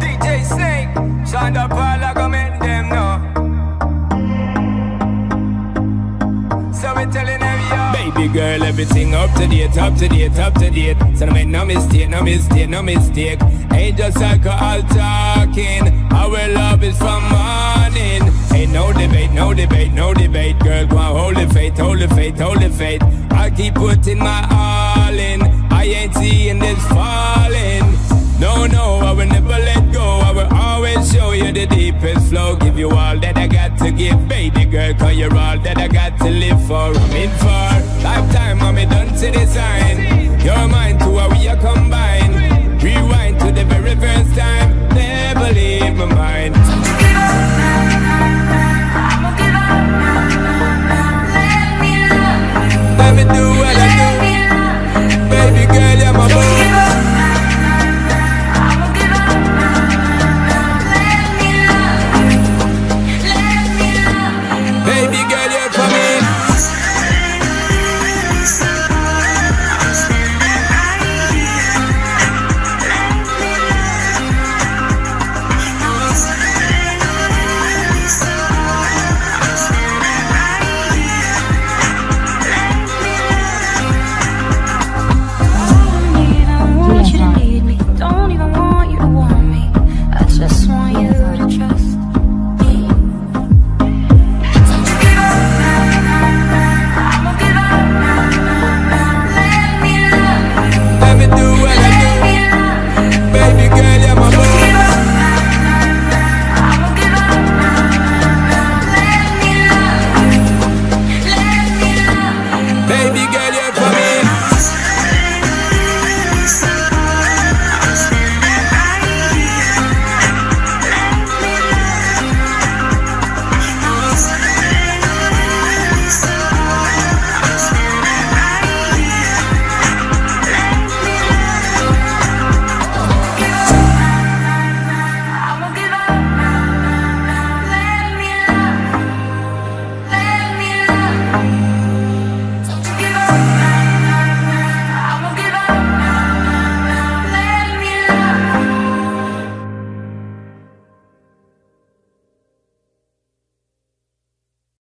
DJ Snake, I them. So we telling them, yo. Baby girl, everything up to date, up to date, up to date. So no make no mistake, no mistake, no mistake. Ain't just alcohol talking. Our love is from morning. Ain't no debate, no debate, no debate. Girl, go on, hold the faith, hold the faith, hold the faith. I keep putting my all in. I ain't seeing this falling. You all that I got to give, baby girl. Cause you're all that I got to live for. I'm in for